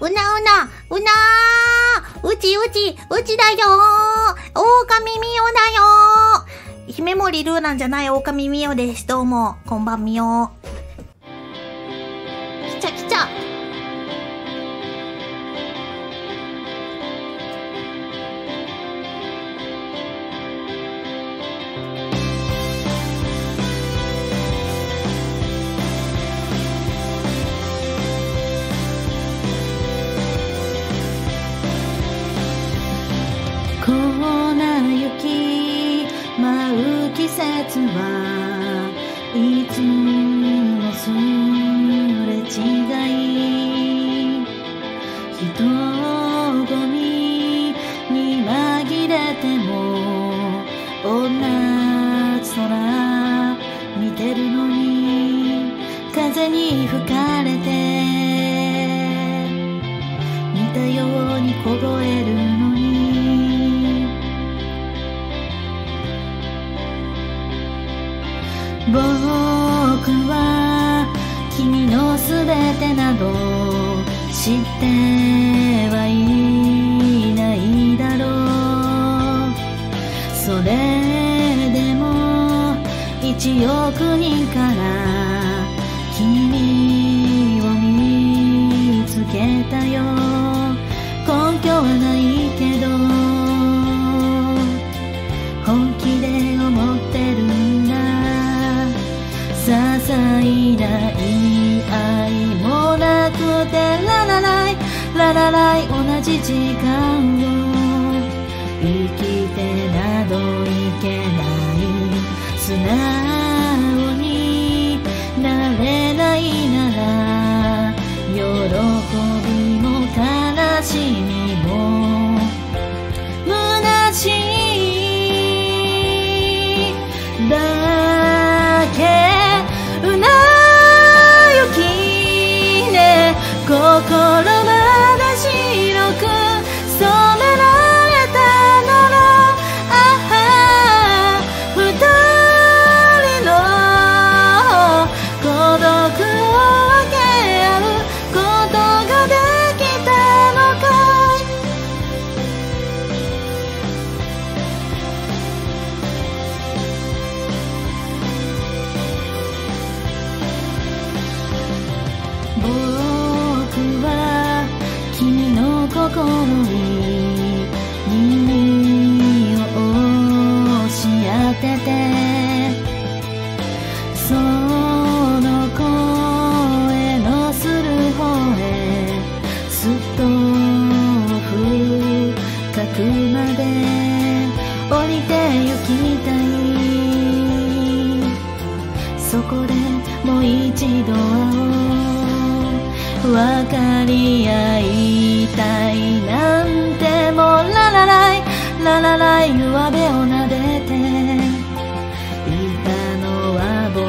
うなうな、うなーうちうち、うちだよー狼みおだよー姫森ルーなんじゃない狼みおです。どうも、こんばんみよー。来ちゃ来ちゃ。季節はいつもすれ違い。人混みに紛れても同じ空見てるのに。風に吹かれ僕は君の全てなど知ってはいないだろう。それでも1億人から些細ない合いもなくてララライララライ同じ時間を生きてなどいけない素直になれないなら喜びも悲しみは君の心に耳を押し当ててその声のする方へすっと深くまで降りて行きたいそこでもう一度分かり合いたいなんてもララライララライ上辺を撫でて。いたのは僕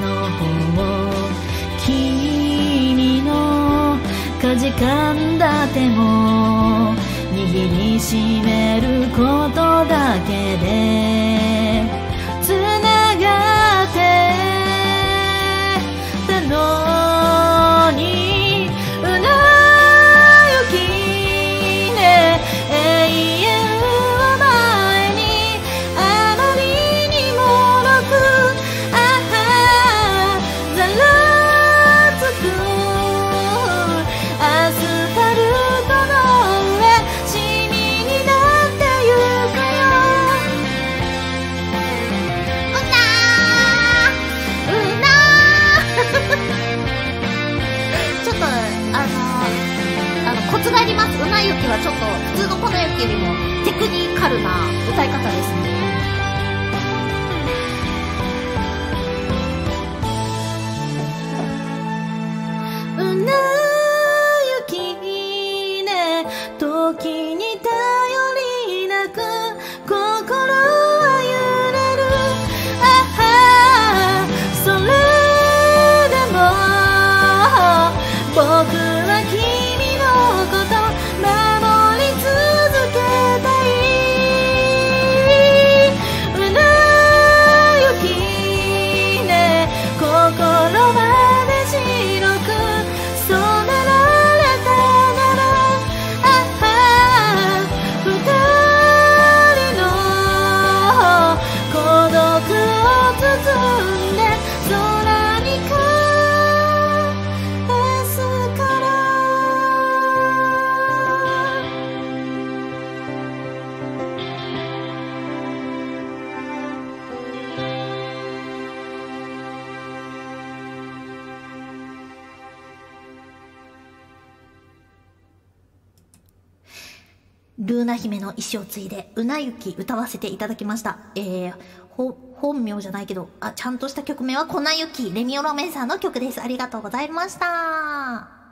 の方君のかじかんだ手も握りしめることだけで。ります。うなゆきはちょっと、普通の粉雪よりもテクニカルな歌い方ですね。うなゆきね時に頼りなく心は揺れるああそれでも僕はルーナ姫の意志を継いで、うなゆき歌わせていただきました。えー、ほ、本名じゃないけど、あ、ちゃんとした曲名は粉雪、レミオロメンさんの曲です。ありがとうございました。